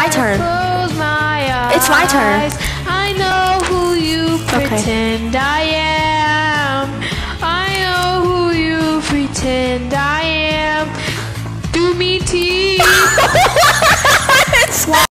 my turn. Close my eyes. It's my turn. I know who you pretend Okay. I am. I know who you pretend I am. Do me tea.